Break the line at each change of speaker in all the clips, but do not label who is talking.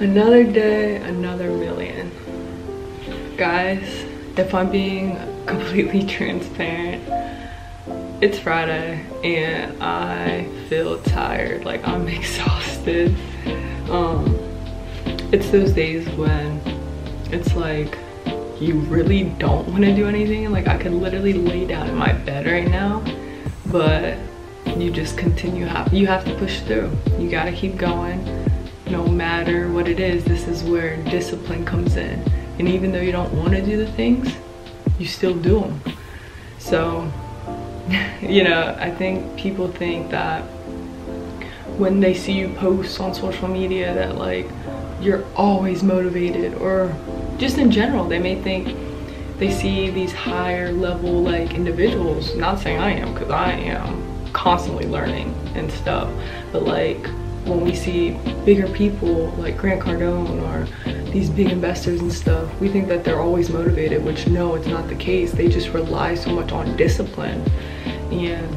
Another day, another million. Guys, if I'm being completely transparent, it's Friday and I feel tired, like I'm exhausted. Um, it's those days when it's like you really don't want to do anything. Like I could literally lay down in my bed right now, but you just continue, you have to push through. You gotta keep going no matter what it is. This is where discipline comes in. And even though you don't want to do the things, you still do them. So, you know, I think people think that when they see you post on social media that like you're always motivated or just in general, they may think they see these higher level like individuals, not saying I am because I am constantly learning and stuff, but like when we see bigger people like Grant Cardone or these big investors and stuff, we think that they're always motivated, which no, it's not the case. They just rely so much on discipline. And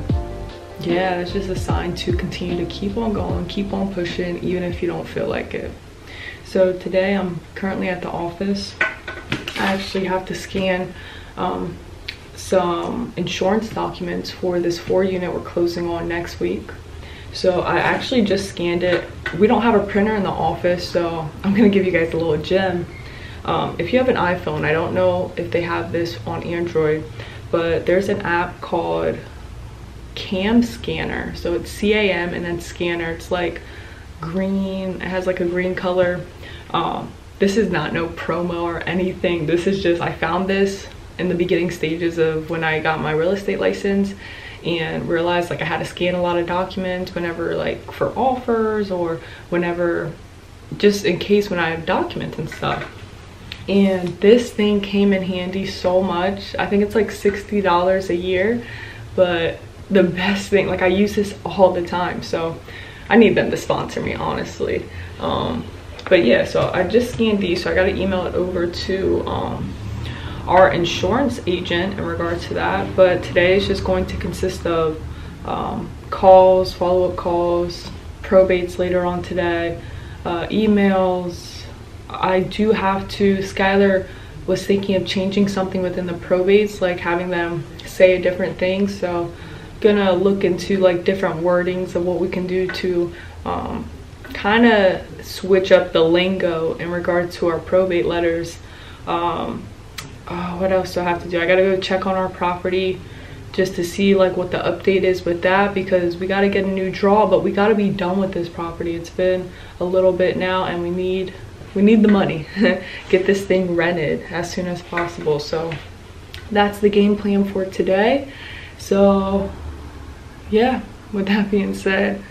yeah, it's just a sign to continue to keep on going, keep on pushing, even if you don't feel like it. So today I'm currently at the office. I actually have to scan um, some insurance documents for this four unit we're closing on next week. So I actually just scanned it. We don't have a printer in the office, so I'm gonna give you guys a little gem. Um, if you have an iPhone, I don't know if they have this on Android, but there's an app called Cam Scanner. So it's C-A-M and then Scanner. It's like green, it has like a green color. Um, this is not no promo or anything. This is just, I found this in the beginning stages of when I got my real estate license and realized like I had to scan a lot of documents whenever like for offers or whenever just in case when I have documents and stuff. And this thing came in handy so much. I think it's like $60 a year, but the best thing, like I use this all the time. So I need them to sponsor me, honestly. Um, but yeah, so I just scanned these, so I gotta email it over to um, our insurance agent in regards to that. But today is just going to consist of um, calls, follow-up calls, probates later on today, uh, emails. I do have to, Skylar was thinking of changing something within the probates, like having them say a different thing. So gonna look into like different wordings of what we can do to um, kind of switch up the lingo in regards to our probate letters. Um, oh, what else do I have to do? I gotta go check on our property just to see like what the update is with that because we got to get a new draw but we got to be done with this property. It's been a little bit now and we need we need the money. Get this thing rented as soon as possible. So that's the game plan for today. So yeah with that being said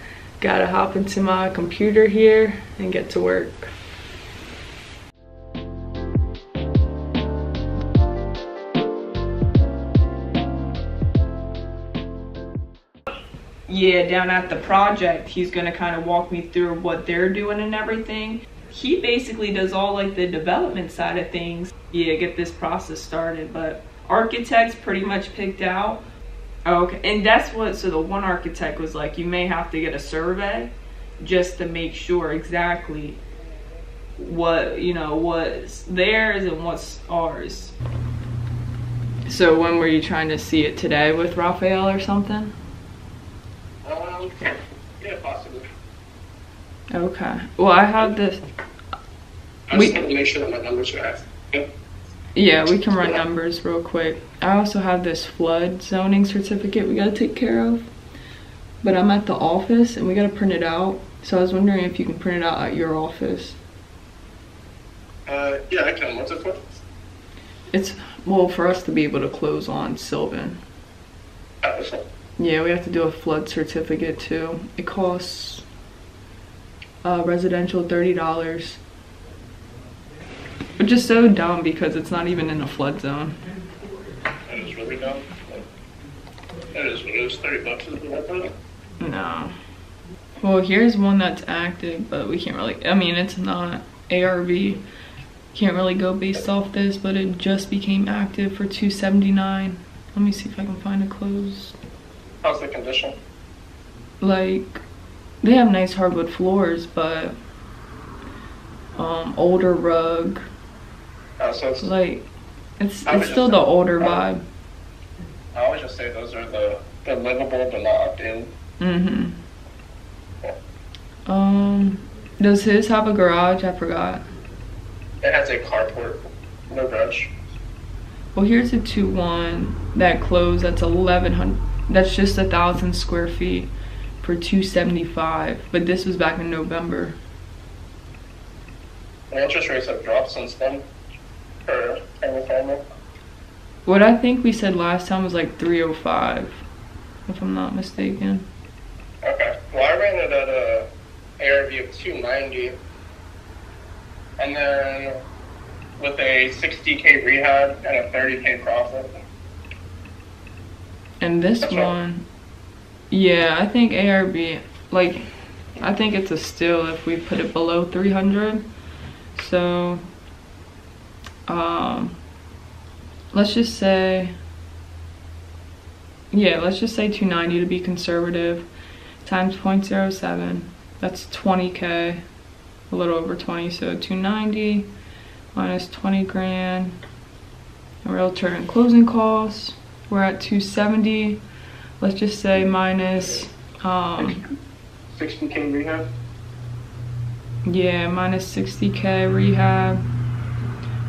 gotta hop into my computer here and get to work yeah, down at the project, he's gonna kind of walk me through what they're doing and everything. He basically does all like the development side of things. Yeah, get this process started, but architects pretty much picked out. Okay, and that's what, so the one architect was like, you may have to get a survey just to make sure exactly what, you know, what's theirs and what's ours. So when were you trying to see it today with Raphael or something?
Um, yeah, possibly.
Okay. Well, I have this.
I
We-
just want to make sure that my numbers are accurate. Yep.
Yeah, we can run numbers real quick. I also have this flood zoning certificate we gotta take care of. But I'm at the office and we gotta print it out. So I was wondering if you can print it out at your office.
Uh, yeah, I can. What's it for?
It's, well, for us to be able to close on Sylvan.
Uh.
Yeah, we have to do a flood certificate too. It costs uh, residential $30. Which is so dumb because it's not even in a flood zone.
That is really dumb. That is what it is. Thirty bucks is what I thought.
No. Well, here's one that's active, but we can't really, I mean, it's not ARV. Can't really go based off this, but it just became active for 279. Let me see if I can find a closed.
How's the condition?
Like, they have nice hardwood floors, but um, older rug.
Oh, so it's,
Like, it's it's still the older
I
vibe.
I always just say those are the, the livable but not.
Mm-hmm. Um, does his have a garage? I forgot.
It has a carport, no garage.
Well, here's a two one that closed. That's eleven hundred. That's just a thousand square feet for two seventy five. But this was back in November.
The interest rates have dropped since then. For single.
What I think we said last time was like three oh five, if I'm not mistaken.
Okay. Well, I ran it at a ARV of 290, and then with a 60k rehab and a 30k profit.
And this
That's right.
one, yeah, I think ARV, like, I think it's a steal if we put it below 300. So, um, let's just say, yeah, let's just say 290 to be conservative, times 0.07. That's 20k, a little over 20. So 290 minus 20 grand. Realtor and closing costs. We're at 270. Let's just say minus, um,
60k rehab.
yeah, minus 60k rehab,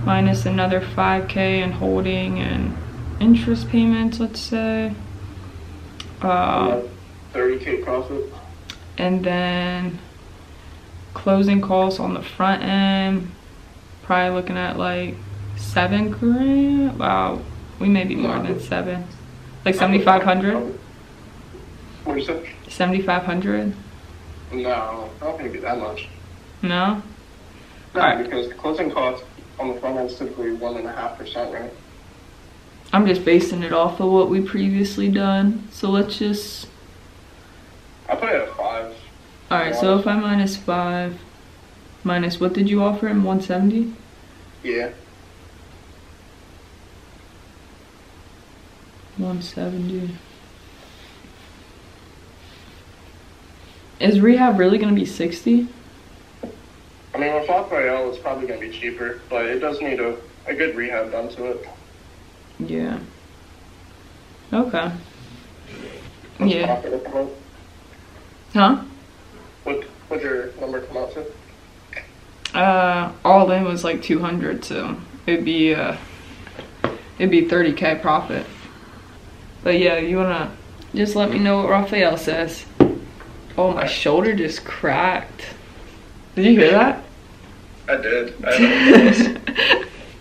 minus another 5k in holding and interest payments, let's say. Uh,
30k profit.
and then closing costs on the front end, probably looking at like seven grand. Wow, we may be more than seven, like 7,500.
What you say?
7,500.
No, I don't think it'd be that much.
No.
No,
Alright.
because the closing cost on the front end is typically one and a half percent, right?
I'm just basing it off of what we previously done. So let's just.
I put it at five.
All right. So if I minus five, minus what did you offer him? 170.
Yeah.
170. Is rehab really gonna be 60?
I mean, with Royale, it's probably going to be cheaper, but it does need a, a good rehab done to it.
Yeah. Okay.
What's
Yeah.
profit come out?
Huh?
What would your number come out to?
Uh, all in was like 200, so it'd be uh, it'd be 30k profit. But yeah, you wanna just let me know what Raphael says. Oh, my shoulder just cracked. Did you hear that?
I did. I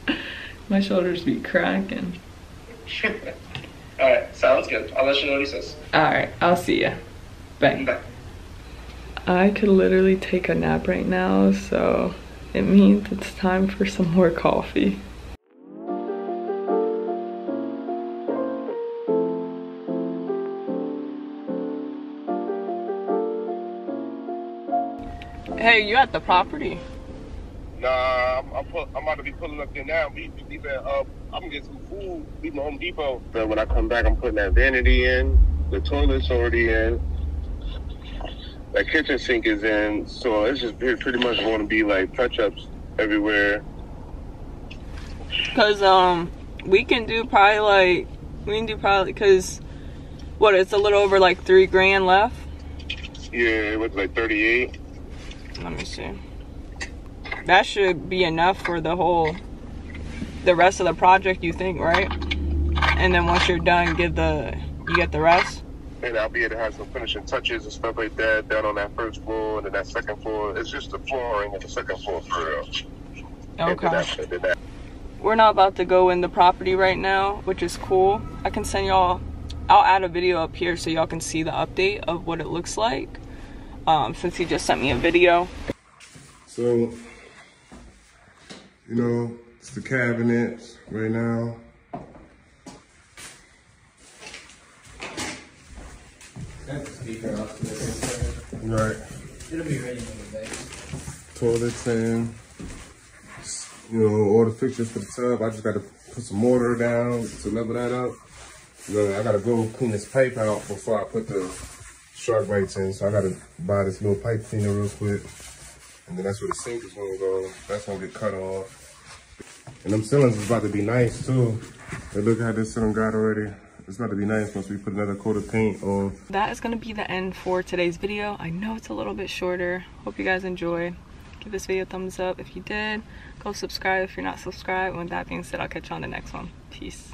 my shoulders be cracking.
All right, sounds good. I'll let you know what he says.
All right, I'll see ya. Bye.
Bye.
I could literally take a nap right now, so it means it's time for some more coffee. Hey, you at the property?
Nah, I'm, I'm, pull, I'm about to be pulling up there now. We, we leaving, uh, I'm gonna get some food, Leave my Home Depot. But when I come back, I'm putting that vanity in. The toilet's already in. That kitchen sink is in. So it's just it pretty much going to be like touch ups everywhere.
Cause um, we can do probably like we can do probably cause what it's a little over like three grand left.
Yeah, it was like 38.
Let me see. That should be enough for the whole, the rest of the project. You think, right? And then once you're done, give the you get the rest.
And I'll be able to have some finishing touches and stuff like that down on that first floor and then that second floor. It's just the flooring on the second floor for real.
Okay.
that- that-
We're not about to go in the property right now, which is cool. I can send y'all. I'll add a video up here so y'all can see the update of what it looks like. Um, since he just sent me a video.
So, you know, it's the cabinets right now. Right.
It'll be ready in day.
Toilets in. You know, all the fixtures for the tub. I just got to put some mortar down to level that up. You know, I got to go clean this pipe out before I put the shark bites in. So I got to buy this little pipe cleaner real quick. And then that's where the sink is gonna go. That's gonna get cut off. And them ceilings is about to be nice too. Hey, look how this ceiling got already. It's about to be nice once we put another coat of paint on.
That is to be the end for today's video. I know it's a little bit shorter. Hope you guys enjoy. Give this video a thumbs up if you did. Go subscribe if you're not subscribed. And with that being said, I'll catch you on the next one. Peace.